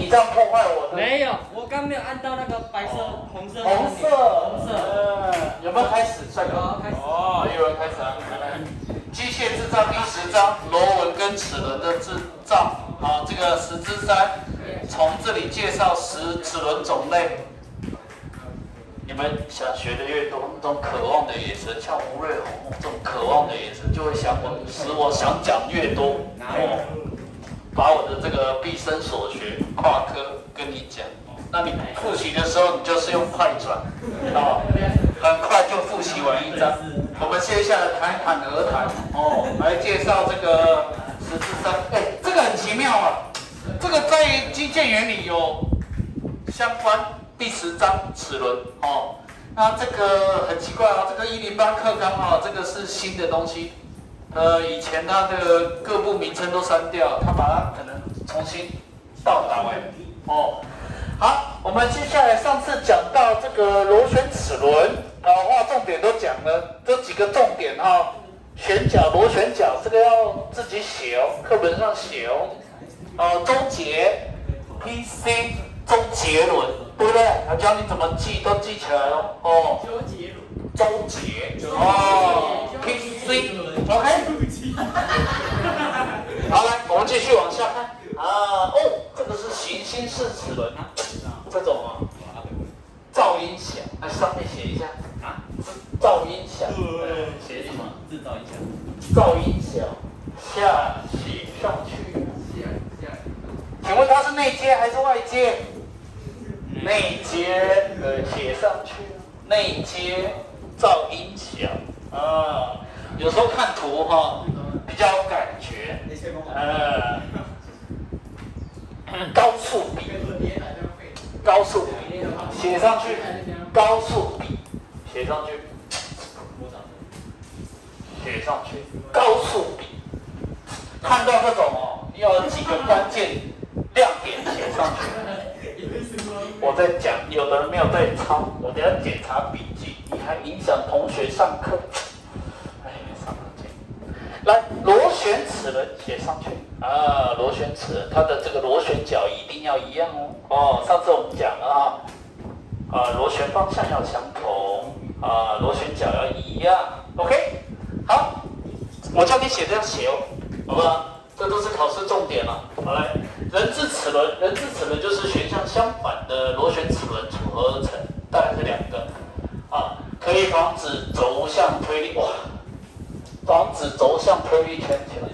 你这样破坏我的没有，我刚没有按到那个白色、红色、红色，红色。嗯，有没有开始？帅哥好开始哦，有人开始了。来来机械制造第十章，螺纹跟齿轮的制造。好，这个十之三，从这里介绍十齿轮种类。你们想学的越多，那种渴望的眼神，像吴瑞红这种渴望的眼神，就会想我，使我想讲越多。哦，把我的这个毕生所学跨科跟你讲。那你复习的时候，你就是用快转，啊，很快就复习完一章。我们接下来侃侃而谈，哦，来介绍这个十字章。哎，这个很奇妙啊，这个在机械原理有相关第十章齿轮，哦，那这个很奇怪啊，这个一零八课纲啊，这个是新的东西，呃，以前它的各部名称都删掉，它把它可能重新倒打完，哦。好，我们接下来上次讲到这个螺旋齿轮，啊，画重点都讲了，这几个重点哈，旋角、螺旋角，这个要自己写哦，课本上写哦。哦，周杰，PC，周杰伦，对不对？他教你怎么记，都记起来了哦。周杰伦，周杰，哦，PC，OK。好，来，我们继续往下看啊。哦，这个是行星式齿轮啊。这种啊，噪音响，来上面写一下啊，噪音响，写什么？制造音响。噪音响，下写上去。下下请问它是内接还是外接？内接，呃，写上去。内接噪音响啊，有时候看图哈，比较感觉。呃，高速比。高速比写上去，高速比写上去，写上去，高速比。看到这种哦，你要几个关键亮点写上去。我在讲，有的人没有在抄，我等下检查笔记，你还影响同学上课。哎，上课去。来，螺旋齿轮写上去啊，螺旋齿轮，它的这个螺旋角一定要一样哦。哦，上次我们讲了啊，啊，螺旋方向要相同，啊，螺旋角要一样。OK，好，我叫你写这样写哦，好吧？这都是考试重点了。好来，人字齿轮，人字齿轮就是旋向相反的螺旋齿轮组合而成，大概是两个，可以防止轴向推力，哇，防止轴向推力圈起来，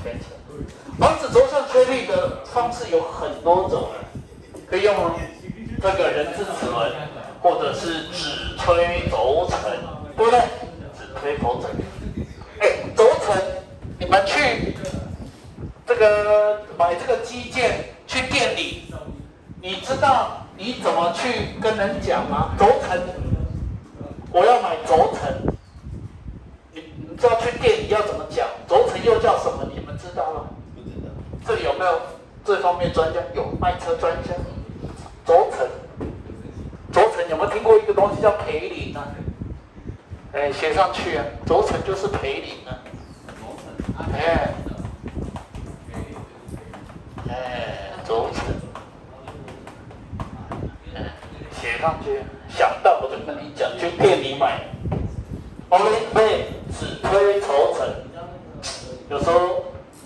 圈起来。防止轴向推力的方式有很多种，可以用这个人字齿轮，或者是指推轴承，对不对？指推轴承。哎，轴承，你们去这个买这个机件去店里，你知道你怎么去跟人讲吗？轴承，我要买轴承，你你知道去店里要怎么讲？轴承又叫什么？你们知道吗？这里有没有这方面专家？有卖车专家。轴承，轴承有没有听过一个东西叫培林啊？哎，写上去啊，轴承就是培林啊。哎，哎，轴承，哎，写上去，想到我就跟你讲，去店里买。OK，对，只推轴承，有时候。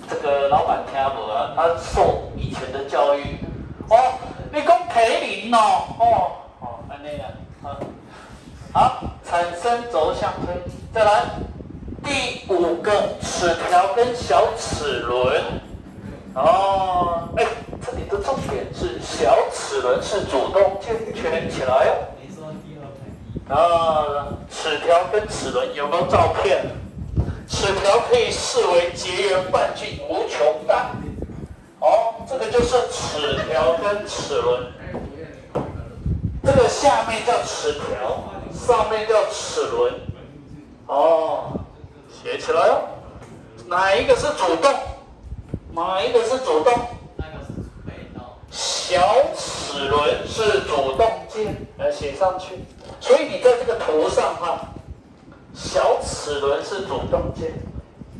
这个老板听无啊，他受以前的教育。哦，你讲培林哦，哦，哦，安尼啊，好，好，产生轴向推，再来第五个齿条跟小齿轮，哦，哎，这里的重点是小齿轮是主动圈圈起来哦，啊，齿条跟齿轮有没有照片？齿条可以视为结缘半径无穷大，哦，这个就是齿条跟齿轮，这个下面叫齿条，上面叫齿轮，哦，写起来哦，哪一个是主动？哪一个是主动？小齿轮是主动键，来写上去。所以你在这个图上哈。小齿轮是主动键，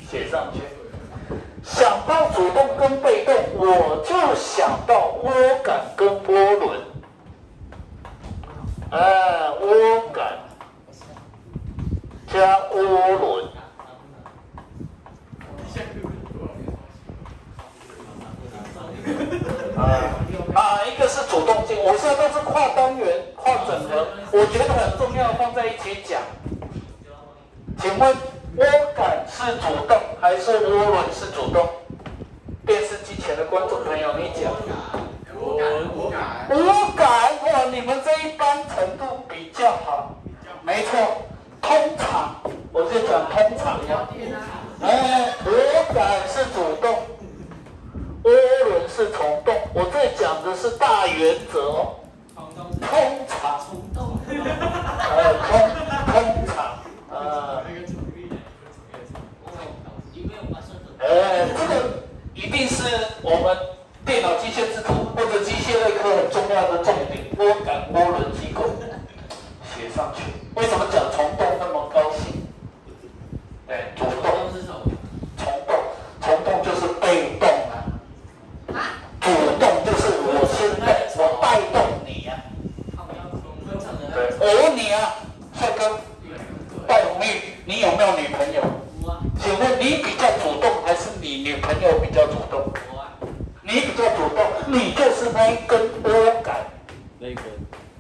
写上去。想到主动跟被动，我就想到涡感跟涡轮。哎，涡感加涡轮。啊，哪一个是主动性？我现在都是跨单元、跨整合，我觉得很重要，放在一起讲。请问涡感是主动还是涡轮是主动？电视机前的观众朋友，你讲。我我改。涡感哇，你们这一班程度比较好，没错，通常我就讲通常呀。哎，涡感是主动，涡轮是从动。我在讲的是大原则，女朋友比较多动？你比较主动，你就是那一根涡感。那根。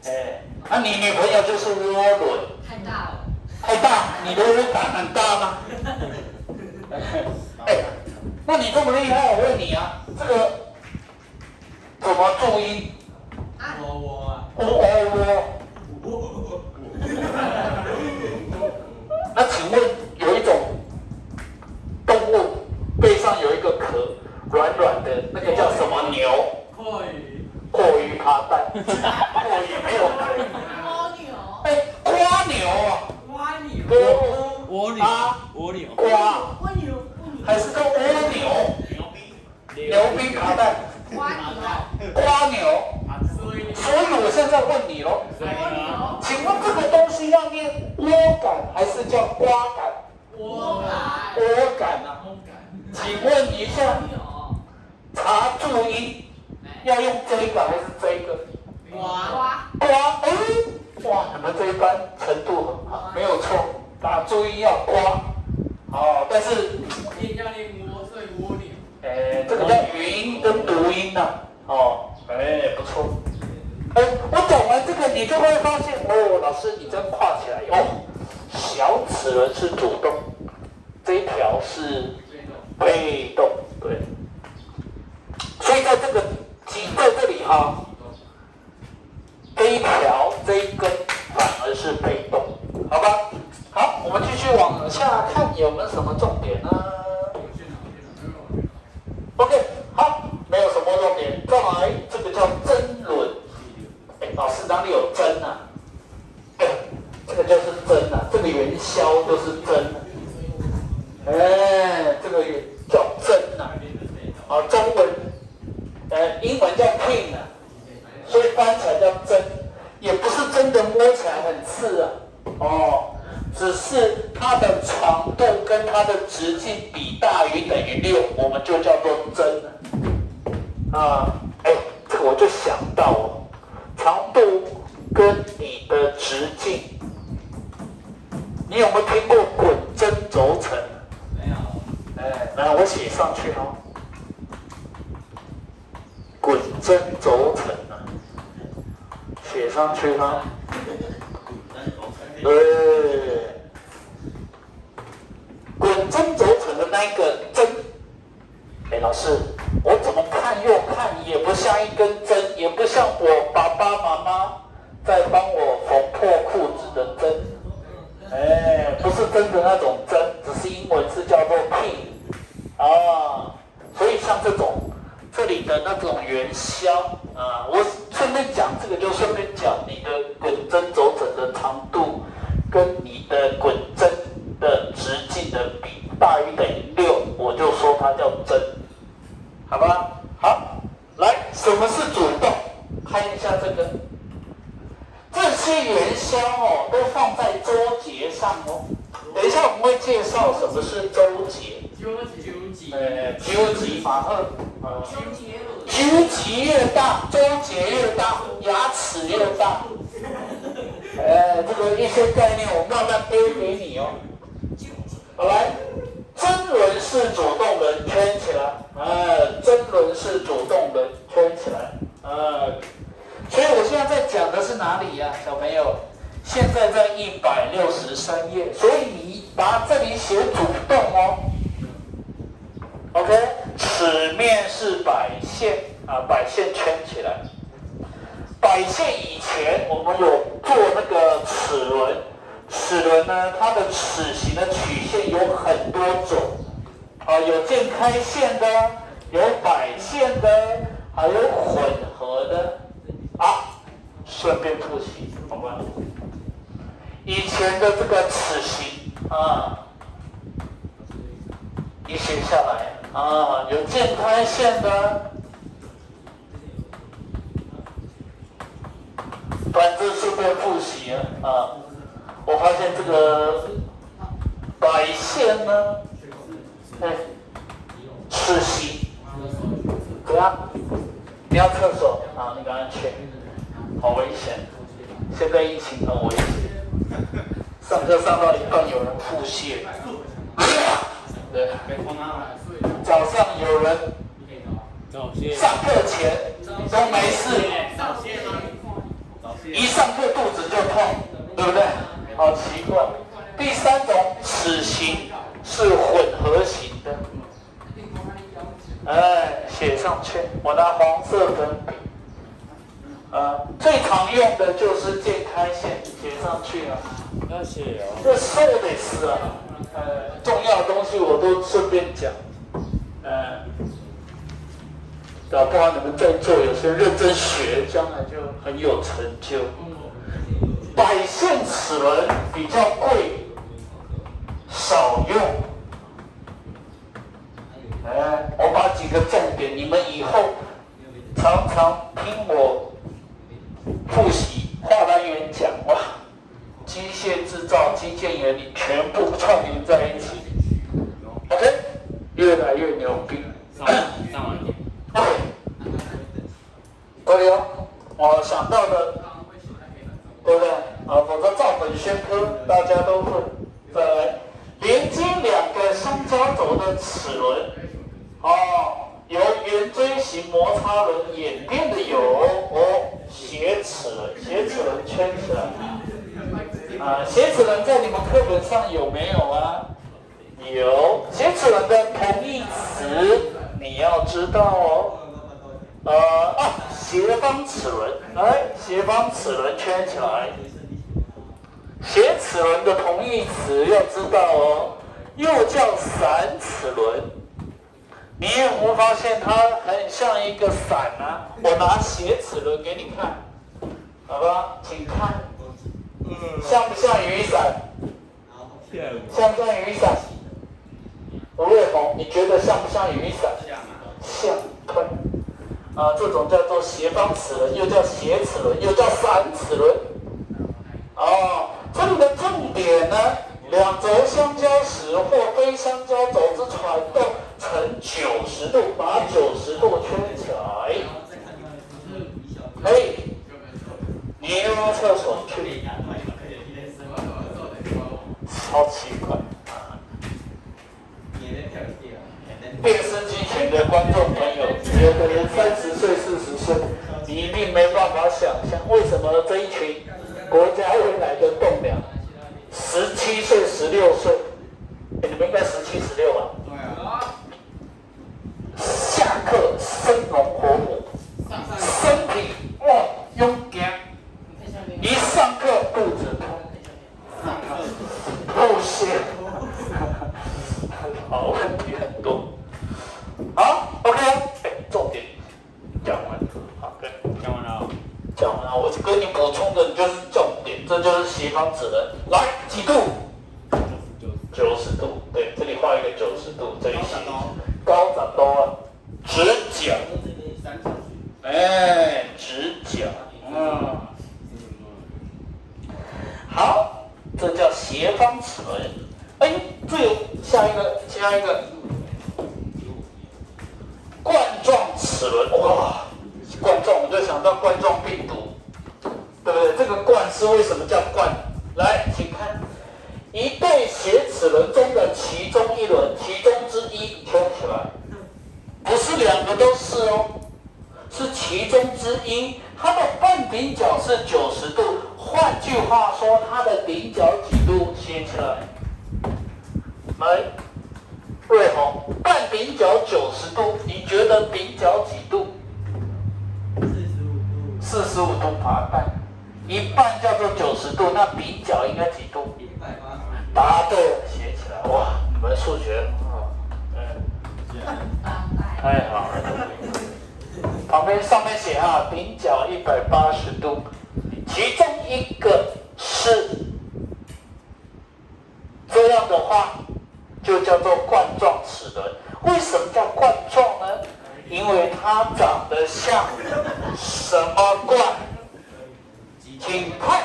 哎，那你女朋友就是涡轮。太大了。太大，你的涡感很大吗？哎，那你这么厉害，我问你啊，这个怎么注音？我我啊。喔喔喔。那请问有一种？动物背上有一个壳，软软的，那个叫什么牛？阔鱼。阔鱼爬蛋。阔鱼没有。蜗牛。哎，瓜牛啊。蜗牛。蜗蜗牛。蜗牛。瓜。蜗牛。还是叫蜗牛？牛逼。牛逼爬蛋。瓜牛。瓜牛。所以我现在问你喽。请问这个东西要念窝感还是叫瓜感？窝感，涡感啊！请问一下，查注音要用这个还是这个？瓜瓜，哎，哇，你们这一班程度很好，没有错，打注音要瓜，哦，但是要念蜗，所以蜗牛。哎，这个叫语音跟读音呐，哦，哎，不错，哎，我讲完这个，你就会发现，哦，老师你真跨起来哦。小齿轮是主动，这一条是被动，对。所以在这个机在这里哈，这一条这一根反而是被动，好吧？好，我们继续往下看有没有什么重点呢？OK，你有没有听过滚针轴承？没有。哎，来，我写上去哦。滚针轴承啊，写上去哈。对。滚针轴承的那个针，哎，老师，我怎么看又看也不像一根针，也不像我爸爸妈妈在帮我缝破裤子的针。哎，不是真的那种针，只是英文是叫做 pin 啊。所以像这种这里的那种元宵啊，我顺便讲这个，就顺便讲你的滚针轴承的长度跟你的滚针的直径的比大于等于六，我就说它叫针，好吧？好，来，什么是主动？看一下这个。这些元宵哦，都放在桌子上哦。等一下我们会介绍什么是周节。纠结，呃，纠集法二，呃，纠结。纠集越大，纠结越大，牙齿越大。呃，这个一些概念我慢慢背给你哦。好来，真轮是主动轮圈起来，呃，真轮是主动轮圈起来，呃，所以我现在在讲的是哪里呀、小朋友？现在在一百六十三页，所以你把这里写主动哦。OK，此面是摆线啊，摆线圈起来。摆线以前我们有做那个齿轮，齿轮呢，它的齿形的曲线有很多种，啊，有渐开线的，有摆线的，还有混合的。啊，顺便复习，好吧？以前的这个齿形啊，你写下来啊，有渐开线的。反正顺便复习啊！我发现这个摆线呢，哎，齿形，不要？你要厕所啊？你赶快去，好危险！现在疫情很危险。上课上到一半有人腹泻，对，早上有人上课前都没事。一上课肚子就痛，对不对？好奇怪。第三种死型是混合型的，哎，写上去。我拿黄色粉笔，呃，最常用的就是渐开线，写上去啊。要写哦。这瘦得是啊，呃，重要的东西我都顺便讲，呃，搞不好你们在座有些认真学，将来就很有成就。百线齿轮比较贵，少用。哎，我把几个重点，你们以后常常听我复习画单元讲哇，机械制造、机械原理全部串联在一起。OK，越来越牛逼。上上完点。对哦，我想到的，对不对？啊，否则照本宣科，大家都会。再来，连接两个相交轴的齿轮，哦，由圆锥形摩擦轮演变的有哦，斜齿轮，斜齿轮圈起来。啊，斜齿轮在你们课本上有没有啊？有，斜齿轮的同义词你要知道哦。呃啊，斜方齿轮，来，斜方齿轮圈起来。斜齿轮的同义词要知道哦，又叫散齿轮。你有没有发现它很像一个伞啊？我拿斜齿轮给你看，好吧？请看，嗯像不像雨伞？像不像雨伞？吴瑞红，你觉得像不像雨伞？像，对。啊，这种叫做斜方齿轮，又叫斜齿轮，又叫伞齿轮。哦，这里的重点呢，两轴相交时或非相交轴之传动呈九十度，把九十度圈起来。嘿，你又到厕所去，超奇怪。电视机前的观众朋友，有的人三十岁、四十岁，你一定没办法想象，为什么这一群国家未来的栋梁，十七岁、十六岁，你们应该十七、十六吧？下课生龙活虎，身体哇勇敢，一上课肚子痛，不行，好问题很多。好，OK，哎，重点讲完，好，对，讲完了。讲完了，我跟你补充的就是重点，这就是斜方指的。来，几度？九十度，对，这里画一个九十度，这里写高长高啊，直角，哎，直角，嗯，好，这叫斜方齿轮。哎，这有下一个，下一个，讲到冠状病毒，对不对？这个冠是为什么叫冠？来，请看一对斜齿轮中的其中一轮，其中之一圈起来，不是两个都是哦，是其中之一。它的半顶角是九十度，换句话说，它的顶角几度？写起来。来，瑞红，半顶角九十度，你觉得顶角几度？四十五度爬半，一半叫做九十度，那顶角应该几度？一百八答对了，写起来。哇，你们数学很好。嗯，太好了。旁边上面写哈，顶角一百八十度，其中一个是这样的话，就叫做冠状齿轮。为什么叫冠状呢？因为它长得像什么冠？请看，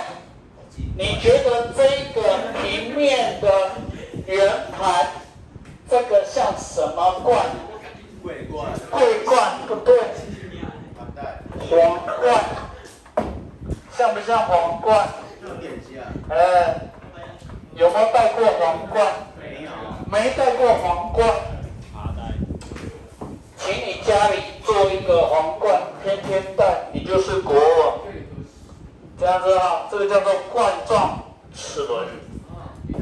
你觉得这个平面的圆盘，这个像什么冠？桂冠，桂冠不对，皇冠，像不像皇冠？哎，有没有戴过皇冠？没有，没戴过皇冠，请你家里做一个皇冠，天天戴，你就是国王。这样子啊，这个叫做冠状齿轮。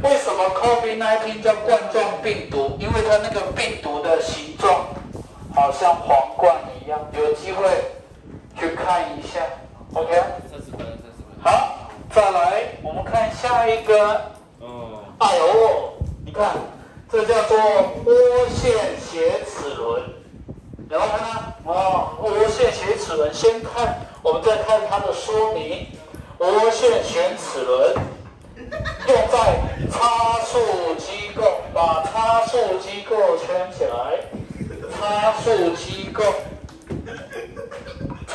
为什么 COVID-19 叫冠状病毒？因为它那个病毒的形状好像皇冠一样，有机会去看一下。OK，三十分，三十分。好，再来，我们看下一个。哦，哎呦，你看，这叫做涡线斜齿轮，有没有看到？哦，涡线斜齿轮，先看，我们再看它的说明。涡线斜齿轮用在差速机构，把差速机构圈起来。差速机构，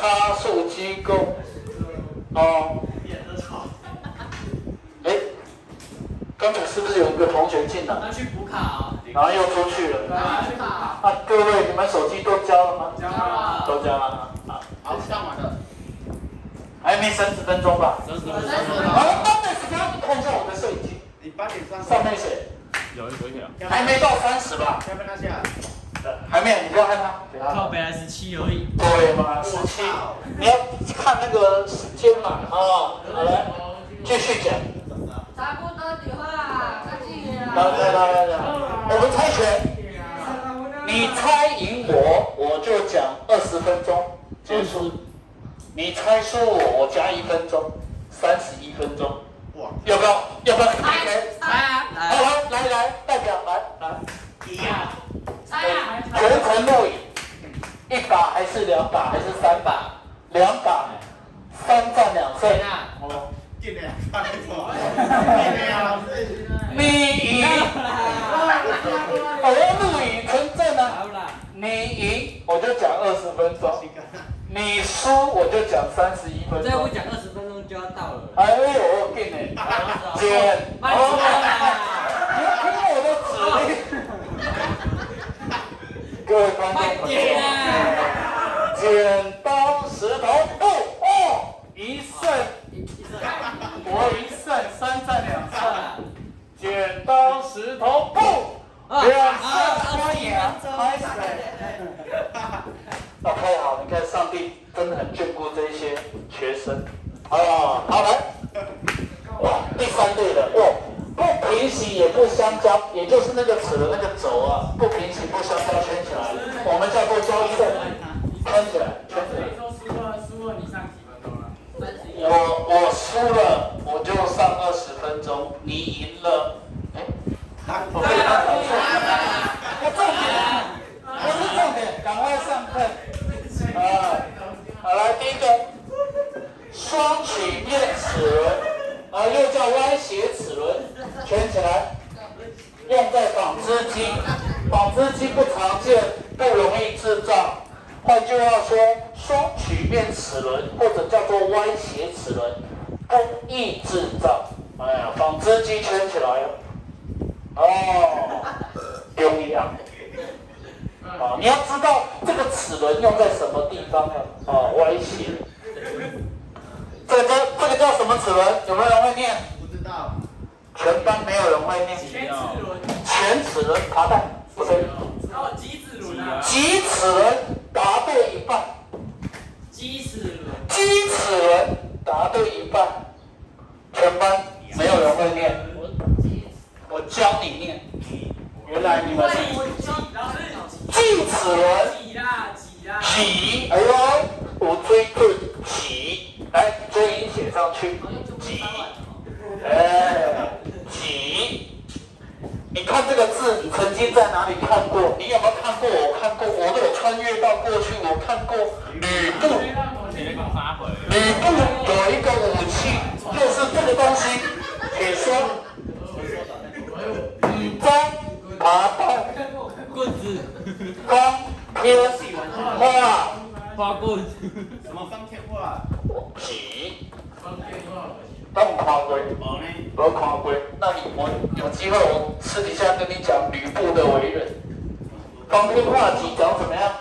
差速机构，哦，演的吵，哎，刚才是不是有一个同学进来？他去补卡啊，然后又出去了。啊，各位，你们手机都交了吗？交了都交了。啊，好，上完了，还没三十分钟吧？三十分，三十分好，那那时间看一下我的摄影机，你八点上上面写有一回有。还没到三十吧？要不要拿下？还没有，你不要害怕。靠北来十七而已。对嘛，十七。你要看那个时间嘛，啊，好来，继续讲。差不多的话，快进来来来来来，我们猜拳，你猜赢我，我就讲二十分钟结束。你猜输我，我加一分钟，三十一分钟。哇，要不要？要不要啊，好来来来，代表来来，一样，全程录影，一把还是两把还是三把？两把，三战两胜。你赢，我要录影存证啊。你赢我就讲二十分钟，你输我就讲三十一分钟。再不讲二十分钟就要到了。哎呦，给你剪，慢说啦，你要听我的指令。各位观众快朋点友，啊！剪刀石头布，哦，一胜，我一胜，三战两胜。剪刀石头布，两胜欢迎，拍手。哦，太好！你看，上帝真的很眷顾这一些学生。哦，好来，哇，第三队的哇，不平行也不相交，也就是那个齿轮那个轴啊，不平行不相交圈起来，我们叫做交胜，圈起来，圈起来。说输了，输了，你上几分钟了？我我输了，我就上二十分钟，你赢了，哎，我被他搞错了，我重点，不是重点，赶快上课。啊，好来，第一个，双曲面齿轮，啊，又叫歪斜齿轮，圈起来，用在纺织机，纺织机不常见，不容易制造。换句话说，双曲面齿轮或者叫做歪斜齿轮，不易制造。哎呀，纺织机圈起来哦。哦，重要。啊，你要知道这个齿轮用在什么地方呢？啊，歪斜。么齿轮？有没有人会念？不知道。全班没有人会念。全齿轮，全齿轮爬带，不对，然后鸡齿轮啊，极齿轮答对一半，鸡齿轮，鸡齿轮答对一半，全班没有人会念。我教你念。原来你们是老师，鸡齿轮。挤啦挤啦，起，哎呦，我追对起，来追音写上去，起，哎，起。你看这个字，你曾经在哪里看过？你有没有看过？我看过，我都有穿越到过去，我看过吕布。吕布有一个武器，就是这个东西，铁说，雨中爬到棍子，光天化花棍子，什么方天画？起。都唔看过，冇呢？没看过。那你我有机会，我私底下跟你讲吕布的为人。方天画戟长怎么样？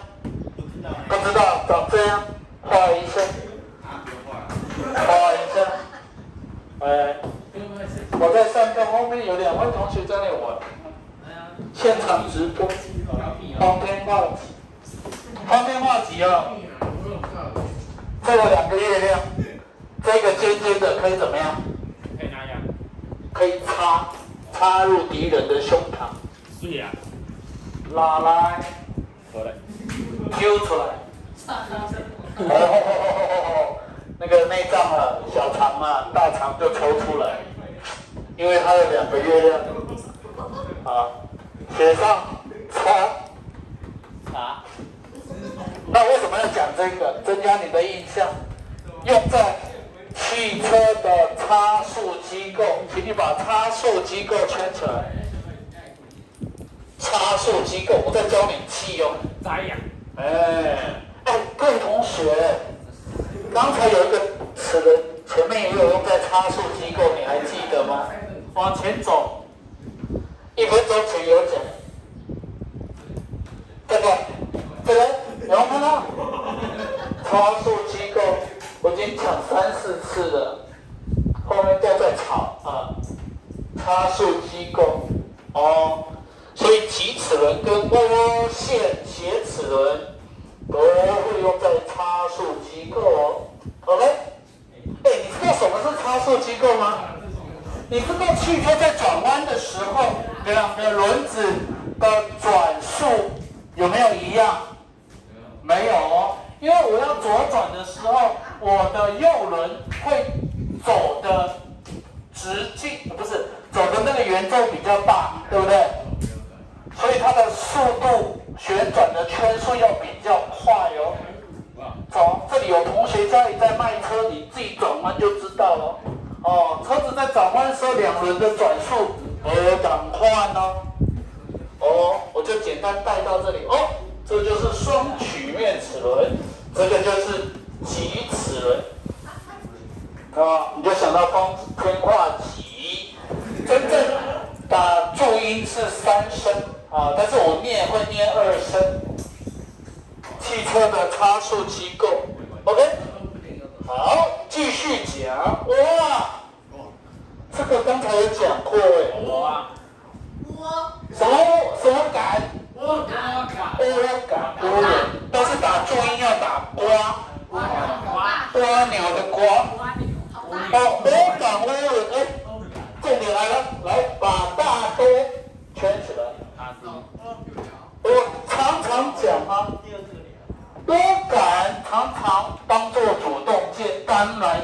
不知道。长这样，画一下，画。一下。哎，我在上课，后面有两位同学在那玩，现场直播。方天画戟，方天画戟啊，这有两个月亮，这个尖尖的可以怎么样？可以那样，可以插插入敌人的胸膛，对呀，拉来过来，揪出来。哦，那个内脏啊，小肠嘛，大肠就抽出来，因为它有两个月亮。啊，写上插。啊，那为什么要讲这个？增加你的印象，用在汽车的差速机构，请你把差速机构圈起来。差速机构，我在教你气哦。扎呀，哎，哎，各位同学，刚才有一个齿轮，前面也有用在差速机构，你还记得吗？往前走，一分钟前有讲。这个，这个，有没有？差速机构，我已经讲三四次了，后面都在吵啊。他是哦。哦，我就简单带到这里哦，这就是双曲面齿轮，这个就是极齿轮。啊，你就想到方天画戟，真正的注音是三声啊，但是我念会念二声。汽车的差速机构，OK，好，继续讲。哇，这个刚才有讲过哎，什么什么感？我嘎嘎，欧感多人，但是打注音要打瓜，瓜鸟的瓜。哦，欧感欧人，哎，重点来了，来把大多圈起来。我常常讲啊，多感常常当做主动键，当然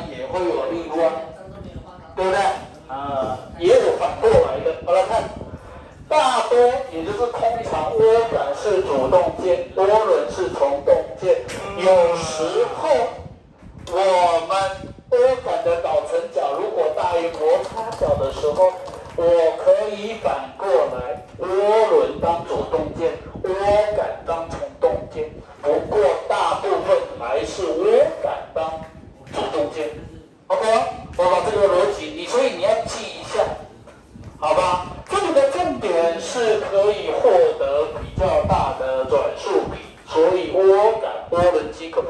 涡感涡轮机构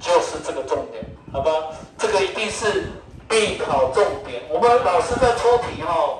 就是这个重点，好吧？这个一定是必考重点。我们老师在出题哈，